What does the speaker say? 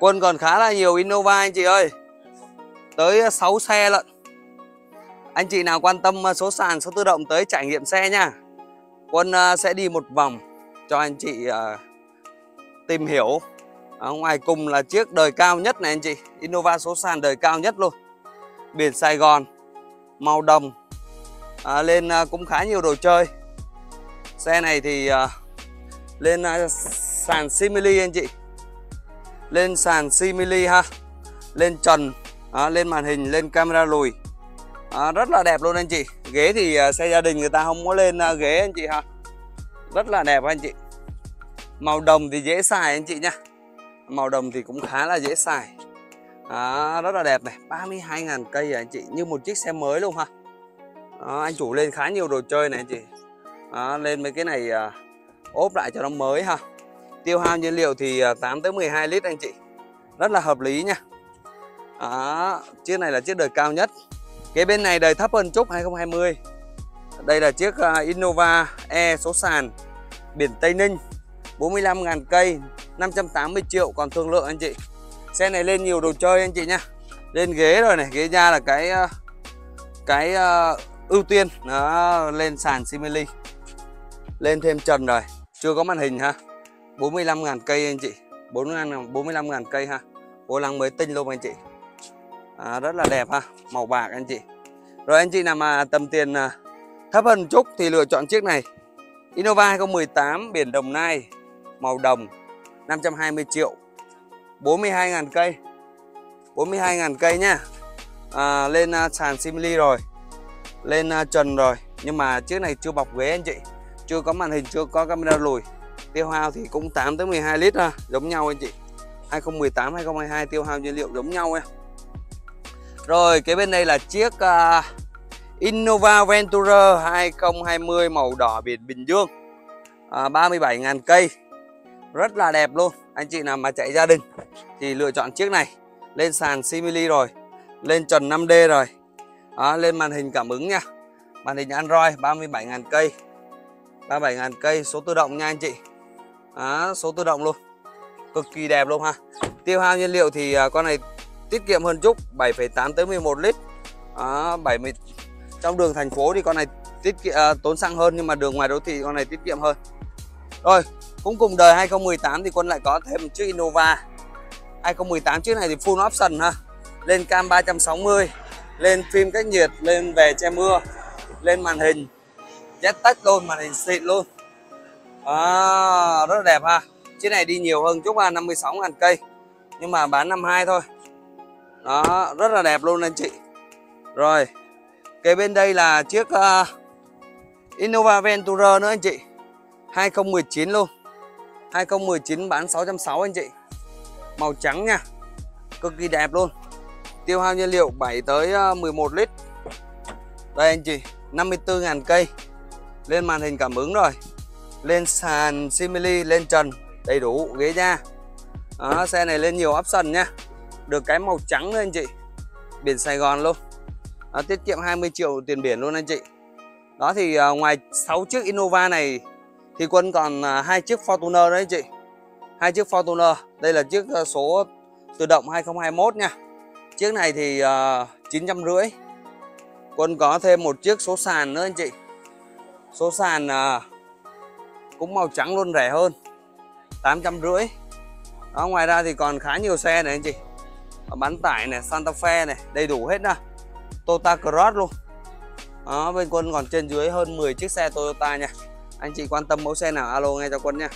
Quân còn khá là nhiều Innova anh chị ơi. Tới 6 xe lận. Anh chị nào quan tâm à, số sàn, số tự động tới trải nghiệm xe nha. Quân à, sẽ đi một vòng cho anh chị à, tìm hiểu. Ở ngoài cùng là chiếc đời cao nhất này anh chị. Innova số sàn đời cao nhất luôn. Biển Sài Gòn Màu đồng. À, Lên cũng khá nhiều đồ chơi. Xe này thì à, Lên sàn simili anh chị. Lên sàn simili ha. Lên trần à, Lên màn hình, lên camera lùi. À, Rất là đẹp luôn anh chị. Ghế thì à, xe gia đình người ta không có lên à, ghế anh chị ha. Rất là đẹp anh chị. Màu đồng thì dễ xài anh chị nha. Màu đồng thì cũng khá là dễ xài. À, Rất là đẹp này. 32.000 cây à anh chị. Như một chiếc xe mới luôn ha. Đó, Anh chủ lên khá nhiều đồ chơi này anh chị. Đó, Lên mấy cái này à, ốp lại cho nó mới ha. Tiêu hao nhiên liệu thì à, 8 tới 12 lít anh chị. Rất là hợp lý nha. Đó, Chiếc này là chiếc đời cao nhất. Cái bên này đời thấp hơn chút 2020 Đây là chiếc à, Innova E số sàn Biển Tây Ninh 45.000 cây 580 triệu còn thương lượng anh chị. Xe này lên nhiều đồ chơi anh chị nha. Lên ghế rồi này Ghế da là cái à, Cái uh, ưu tiên. Nó lên sàn simili. Lên thêm trần rồi Chưa có màn hình ha. 45.000 cây anh chị. 45.000 cây ha. Vô lăng mới tinh luôn anh chị. À, Rất là đẹp ha. Màu bạc anh chị. Rồi anh chị nào mà tầm tiền uh, thấp hơn chút Thì lựa chọn chiếc này. Innova 2018 biển Đồng Nai. Màu đồng 520 triệu. 42.000 cây. 42.000 cây nhá. À, lên uh, sàn simili rồi. Lên uh, trần rồi. Nhưng mà chiếc này chưa bọc ghế anh chị. Chưa có màn hình chưa có camera lùi tiêu hao thì cũng 8 tới 12 lít ha giống nhau anh chị. 2018 2022 tiêu hao nhiên liệu giống nhau em rồi cái bên đây là chiếc uh, Innova Venturer 2020 màu đỏ biển Bình Dương. À, 37.000 cây. Rất là đẹp luôn. Anh chị nào mà chạy gia đình thì lựa chọn chiếc này. Lên sàn simili rồi lên trần 5D rồi. Đó, lên màn hình cảm ứng nha. Màn hình Android 37.000 cây. 37.000 cây số tự động nha anh chị đó, số tự động luôn. Cực kỳ đẹp luôn ha. Tiêu hao nhiên liệu thì à, con này tiết kiệm hơn chút 7,8 tới 11 lít. Đó, 70 trong đường thành phố thì con này tiết kiệm à, tốn xăng hơn nhưng mà đường ngoài đô thị con này tiết kiệm hơn. Rồi cũng cùng đời 2018 thì Quân lại có thêm một chiếc Innova. 2018 chiếc này thì full option ha. Lên cam 360 Lên phim cách nhiệt Lên về che mưa Lên màn hình. Jet tách luôn Màn hình xịn luôn à, Rất là đẹp ha. Chiếc này đi nhiều hơn chút là 56.000 cây. Nhưng mà bán 52 thôi. Đó rất là đẹp luôn anh chị. Rồi Kế bên đây là chiếc uh, Innova Ventura nữa anh chị. 2019 luôn. 2019 bán 660 anh chị. Màu trắng nha. Cực kỳ đẹp luôn. Tiêu hao nhiên liệu 7 tới à, 11 lít. Đây anh chị 54.000 cây. Lên màn hình cảm ứng rồi. Lên sàn simili lên trần Đầy đủ ghế nha Đó, Xe này lên nhiều option nha Được cái màu trắng nữa anh chị. Biển Sài Gòn luôn. Đó, Tiết kiệm 20 triệu tiền biển luôn anh chị. Đó thì uh, ngoài 6 chiếc Innova này thì quân còn hai hai chiếc Fortuner đấy anh chị. Hai chiếc Fortuner. Đây là chiếc uh, số tự động 2021 nha. Chiếc này thì uh, rưỡi. Quân có thêm một chiếc số sàn nữa anh chị. Số sàn uh, cũng màu trắng luôn, rẻ hơn. Rưỡi. Đó, ngoài ra thì còn khá nhiều xe này anh chị. Bán tải này, Santa Fe này, đầy đủ hết nè Toyota Cross luôn. Đó, bên quân còn trên dưới hơn 10 chiếc xe Toyota nha. Anh chị quan tâm mẫu xe nào, alo nghe cho quân nha.